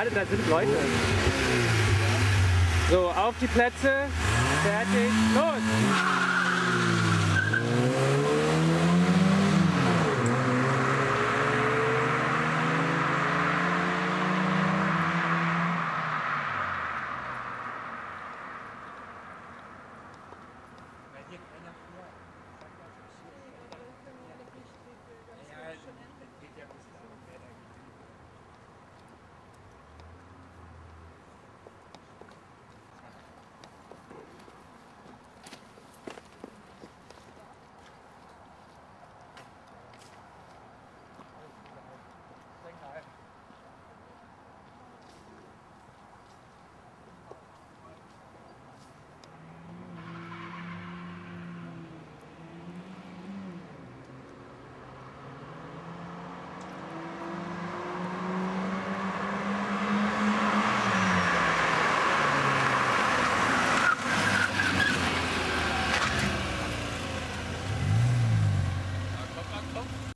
Warte, da sind Leute. So, auf die Plätze. Fertig. Los! Oh.